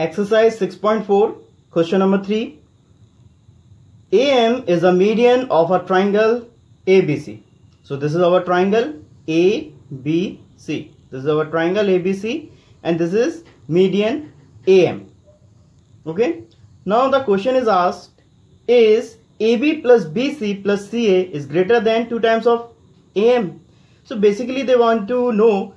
Exercise 6.4, question number 3. AM is a median of a triangle ABC. So this is our triangle ABC. This is our triangle ABC and this is median AM. Okay. Now the question is asked is AB plus BC plus CA is greater than 2 times of AM. So basically they want to know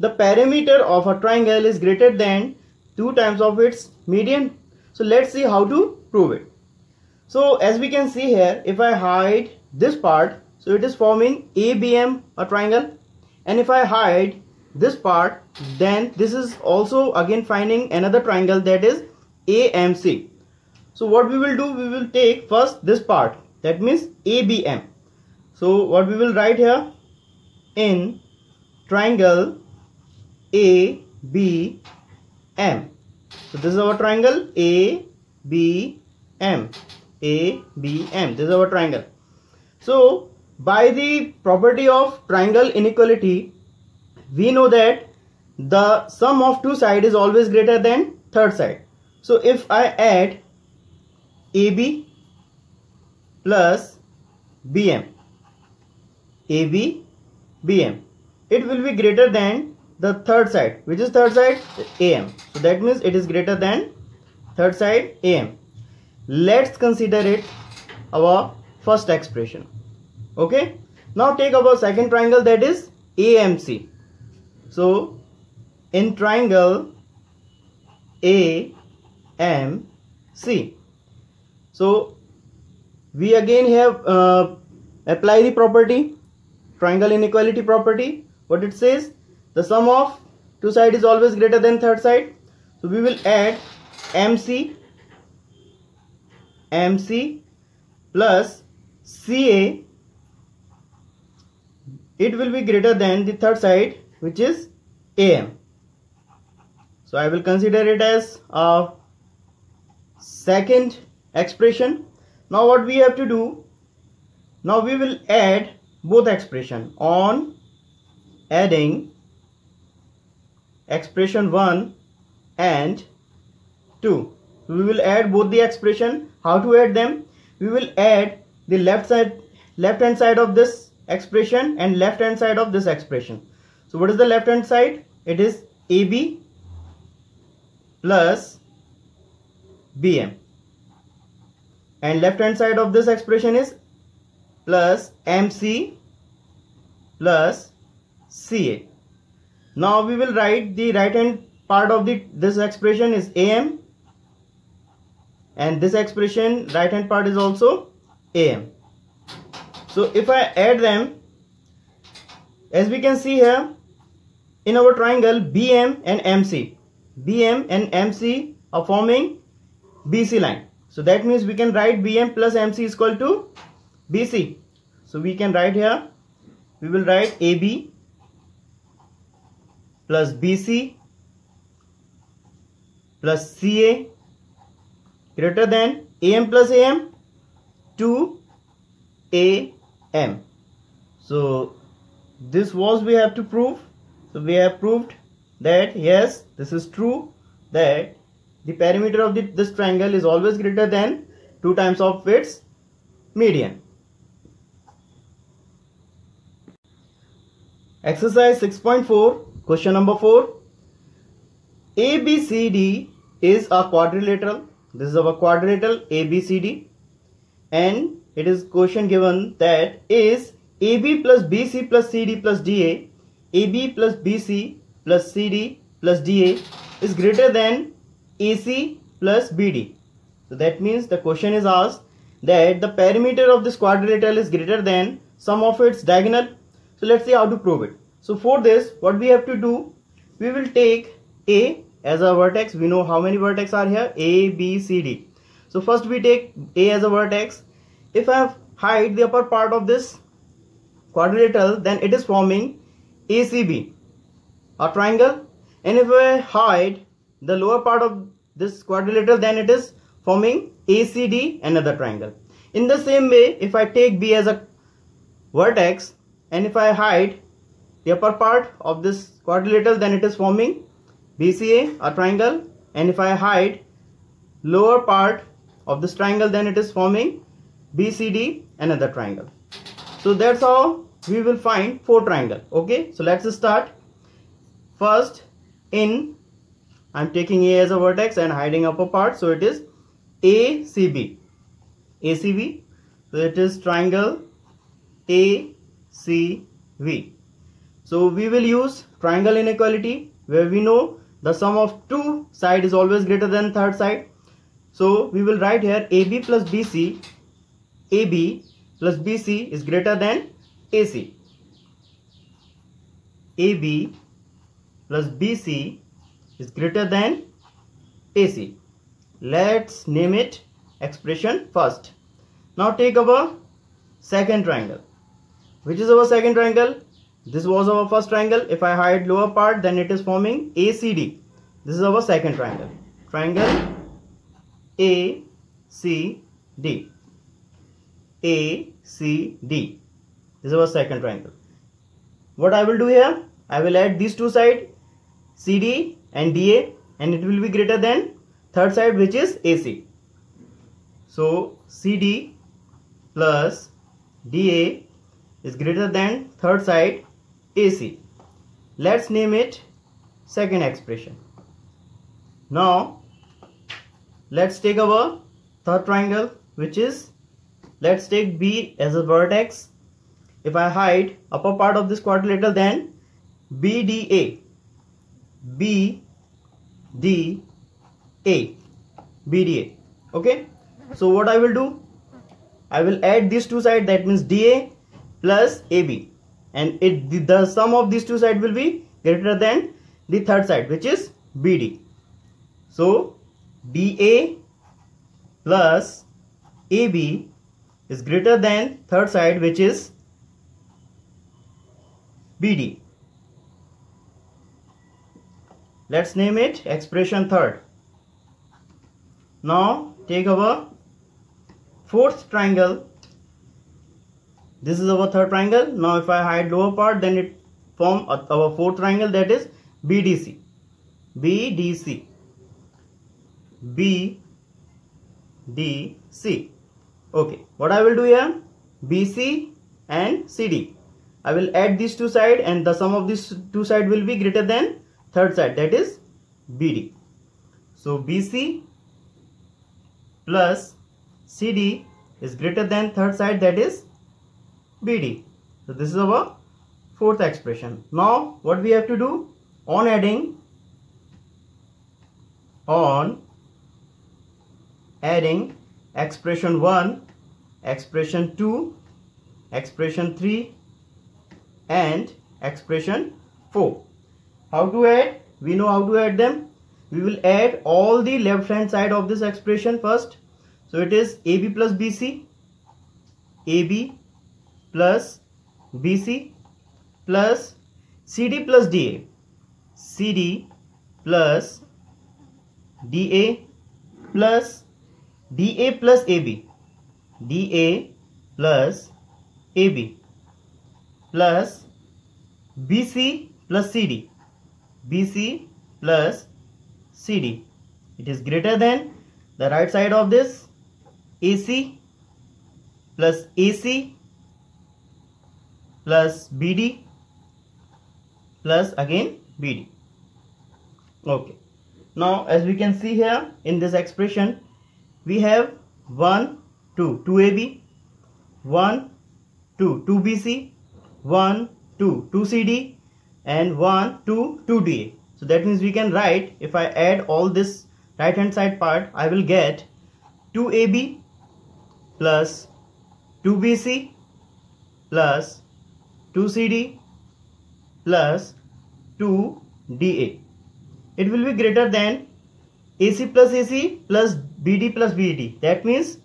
the perimeter of a triangle is greater than 2 times of its median. So let's see how to prove it. So as we can see here, if I hide this part, so it is forming ABM, a triangle. And if I hide this part, then this is also again finding another triangle that is AMC. So what we will do, we will take first this part, that means ABM. So what we will write here, in triangle ABM M. So this is our triangle A B M A B M. This is our triangle. So by the property of triangle inequality, we know that the sum of two sides is always greater than third side. So if I add AB plus BM, AB, BM, it will be greater than the third side. Which is third side? Am so that means it is greater than third side am let's consider it our first expression. Okay? Now take our second triangle that is amc so in triangle amc so we again have uh, apply the property triangle inequality property. What it says the sum of two side is always greater than third side. So we will add mc mc plus ca it will be greater than the third side which is am so i will consider it as a second expression. Now what we have to do? Now we will add both expression on adding expression 1 and 2 we will add both the expression. How to add them? We will add the left side left hand side of this expression and left hand side of this expression. So what is the left hand side? It is ab plus bm and left hand side of this expression is plus mc plus ca now we will write the right hand part of the this expression is am and this expression right hand part is also am. So if I add them as we can see here in our triangle BM and MC BM and MC are forming BC line. So that means we can write BM plus MC is equal to BC. So we can write here we will write AB plus BC plus CA greater than AM plus AM to AM. So this was we have to prove. So we have proved that yes this is true that the perimeter of the, this triangle is always greater than 2 times of its median. Exercise 6.4 Question number 4. ABCD is a quadrilateral. This is our quadrilateral ABCD. And it is question given that is AB plus BC plus CD plus DA, AB plus BC plus CD plus DA is greater than AC plus BD. So that means the question is asked that the perimeter of this quadrilateral is greater than sum of its diagonal. So let's see how to prove it. So for this, what we have to do, we will take A as a vertex. We know how many vertex are here, A, B, C, D. So first we take A as a vertex. If I hide the upper part of this quadrilateral, then it is forming ACB, a triangle. And if I hide the lower part of this quadrilateral, then it is forming ACD, another triangle. In the same way, if I take B as a vertex, and if I hide the upper part of this quadrilateral then it is forming BCA a triangle and if I hide lower part of this triangle then it is forming BCD another triangle. So that's how we will find four triangle. Okay, so let's start. First in I'm taking A as a vertex and hiding upper part so it is ACB. ACB. So it is triangle ACB. So we will use triangle inequality where we know the sum of two side is always greater than third side. So we will write here AB plus BC, AB plus BC is greater than AC. AB plus BC is greater than AC. Let's name it expression first. Now take our second triangle. Which is our second triangle? This was our first triangle. If I hide lower part, then it is forming ACD. This is our second triangle. Triangle ACD. ACD. This is our second triangle. What I will do here? I will add these two sides CD and DA and it will be greater than third side which is AC. So CD plus DA is greater than third side AC. Let's name it second expression. Now let's take our third triangle which is let's take B as a vertex. If I hide upper part of this quadrilateral then BDA B D A BDA okay so what I will do I will add these two sides that means DA plus AB and it the, the sum of these two sides will be greater than the third side which is BD. So DA plus AB is greater than third side which is BD. Let's name it expression third. Now take our fourth triangle this is our third triangle. Now if I hide lower part then it form our fourth triangle that is BDC BDC BDC okay. What I will do here? BC and CD I will add these two side and the sum of these two side will be greater than third side that is BD so BC plus CD is greater than third side that is BD. So this is our fourth expression. Now what we have to do on adding on adding expression 1, expression 2, expression 3 and expression 4. How to add? We know how to add them. We will add all the left hand side of this expression first. So it is AB plus BC, AB plus BC plus CD plus DA CD plus DA plus DA plus AB DA plus AB plus BC plus CD BC plus CD it is greater than the right side of this AC plus AC plus BD plus again BD. Okay. Now as we can see here in this expression we have 1, 2, 2AB, 1, 2, 2BC, 1, 2, 2CD and 1, 2, 2DA. So that means we can write if I add all this right hand side part I will get 2AB plus 2BC plus 2CD plus 2DA. It will be greater than AC plus AC plus BD plus BD. That means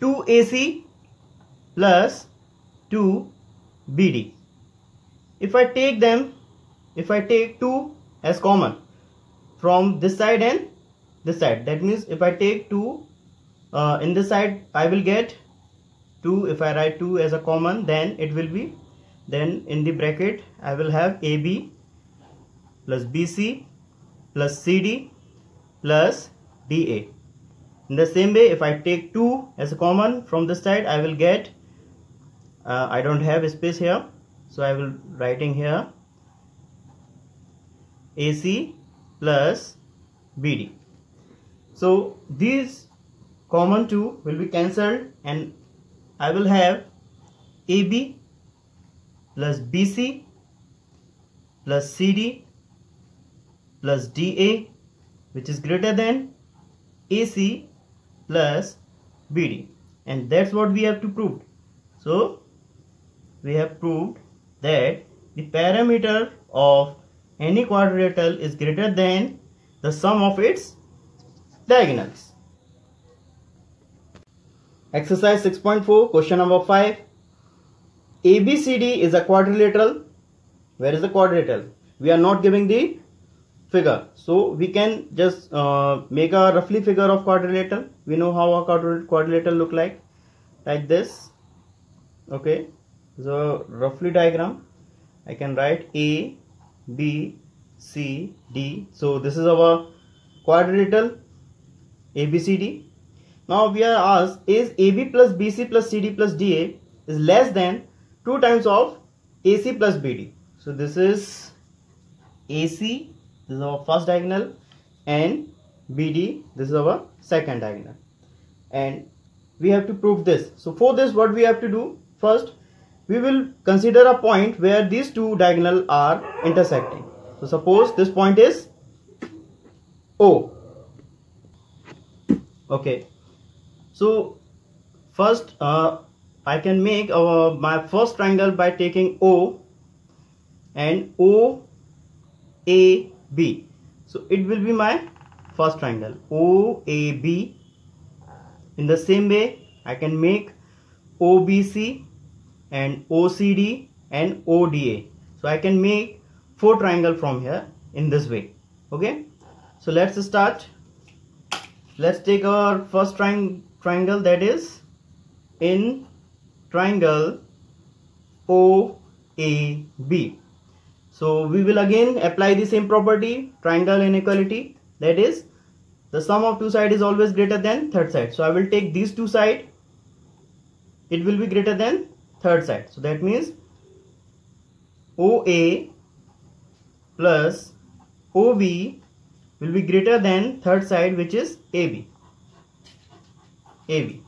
2AC plus 2BD. If I take them, if I take 2 as common from this side and this side, that means if I take 2 uh, in this side, I will get 2. If I write 2 as a common, then it will be then in the bracket I will have AB plus BC plus CD plus DA. In the same way, if I take 2 as a common from this side, I will get, uh, I don't have space here, so I will writing here AC plus BD. So these common 2 will be cancelled and I will have AB plus BC plus CD plus DA which is greater than AC plus BD and that's what we have to prove. So we have proved that the parameter of any quadrilateral is greater than the sum of its diagonals. Exercise 6.4 question number 5 ABCD is a quadrilateral. Where is the quadrilateral? We are not giving the figure. So we can just uh, make a roughly figure of quadrilateral. We know how a quadrilateral look like. Like this. Okay. So roughly diagram. I can write A, B, C, D. So this is our quadrilateral ABCD. Now we are asked is AB plus BC plus CD plus DA is less than 2 times of AC plus BD. So this is AC, this is our first diagonal and BD, this is our second diagonal. And we have to prove this. So for this what we have to do? First, we will consider a point where these two diagonal are intersecting. So suppose this point is O. Okay. So first uh, I can make our my first triangle by taking O and O A B. So it will be my first triangle O A B. In the same way, I can make OBC and OCD and ODA. So I can make four triangle from here in this way. Okay. So let's start. Let's take our first tri triangle that is in triangle OAB. So we will again apply the same property triangle inequality that is the sum of two side is always greater than third side. So I will take these two side it will be greater than third side. So that means OA plus OB will be greater than third side which is AB. AB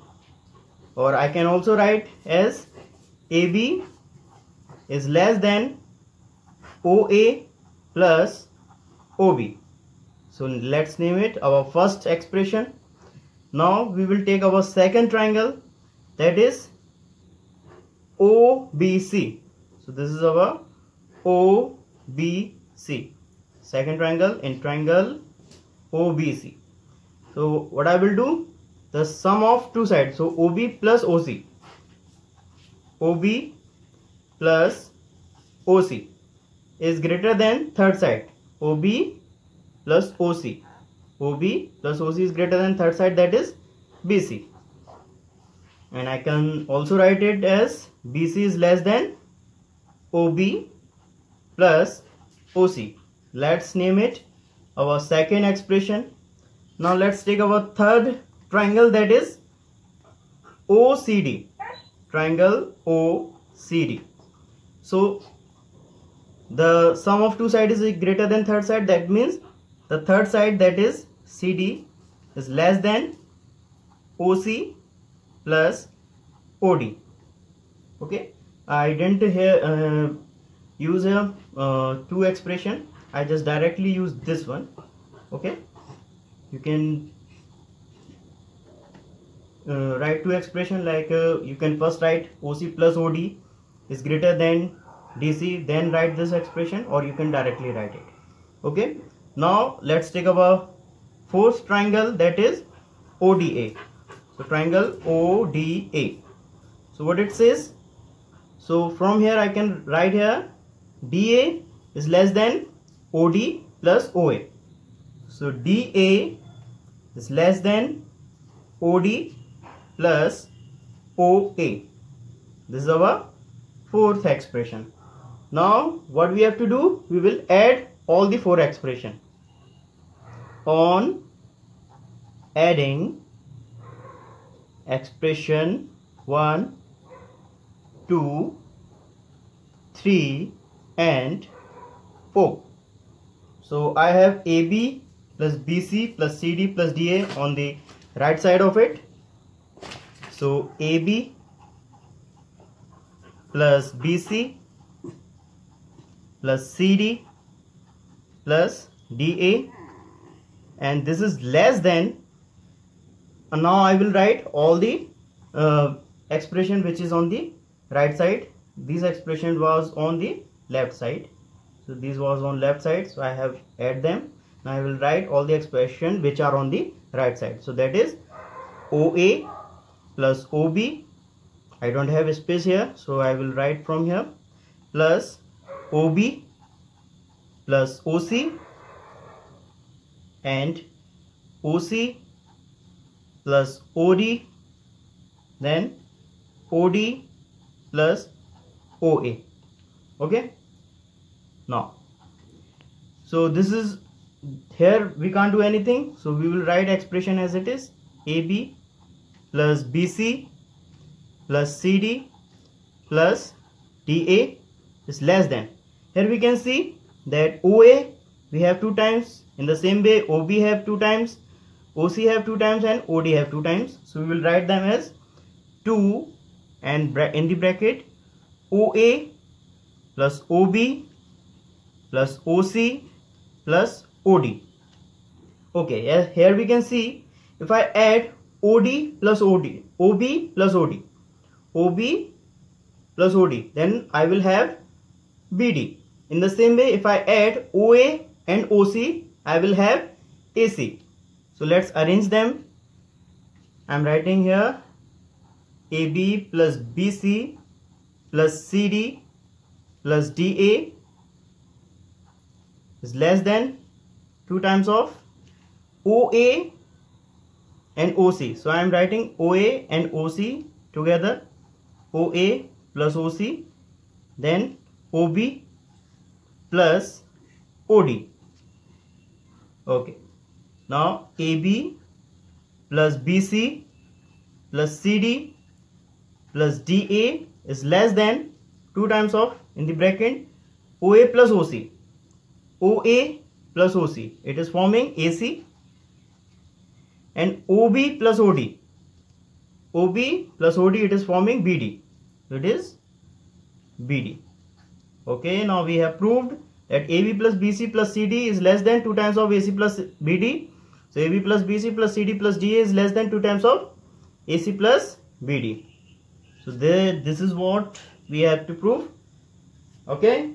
or I can also write as AB is less than OA plus OB. So let's name it our first expression. Now we will take our second triangle that is OBC. So this is our OBC. Second triangle in triangle OBC. So what I will do the sum of two sides. So OB plus OC OB plus OC is greater than third side. OB plus OC OB plus OC is greater than third side that is BC and I can also write it as BC is less than OB plus OC let's name it our second expression. Now let's take our third triangle that is OCD triangle OCD so the sum of two sides is greater than third side that means the third side that is CD is less than OC plus OD okay? I didn't here uh, use a uh, two expression. I just directly use this one. Okay? You can uh, write two expression like uh, you can first write OC plus OD is greater than DC then write this expression or you can directly write it. Okay? Now let's take our fourth triangle that is ODA so triangle ODA so what it says? So from here I can write here DA is less than OD plus OA so DA is less than OD plus OA. This is our fourth expression. Now what we have to do? We will add all the four expression on adding expression 1 2 3 and 4 so I have AB plus BC plus CD plus DA on the right side of it so AB plus BC plus CD plus DA and this is less than and now I will write all the uh, expression which is on the right side. This expression was on the left side. So this was on left side. So I have add them. Now I will write all the expression which are on the right side. So that is OA plus OB I don't have a space here so I will write from here. Plus OB plus OC and OC plus OD then OD plus OA okay? Now so this is here we can't do anything so we will write expression as it is AB plus BC plus CD plus DA is less than. Here we can see that OA we have two times. In the same way OB have two times OC have two times and OD have two times. So we will write them as 2 and in the bracket OA plus OB plus OC plus OD okay here we can see if I add OD plus OD OB plus OD OB plus OD then I will have BD in the same way if I add OA and OC I will have AC so let's arrange them. I'm writing here AB plus BC plus CD plus DA is less than 2 times of OA and OC. So I am writing OA and OC together. OA plus OC then OB plus OD. Okay. Now AB plus BC plus CD plus DA is less than 2 times of in the bracket OA plus OC. OA plus OC. It is forming AC and OB plus OD. OB plus OD it is forming BD. It is BD. Okay, now we have proved that AB plus BC plus CD is less than 2 times of AC plus BD. So AB plus BC plus CD plus DA is less than 2 times of AC plus BD. So there, this is what we have to prove. Okay.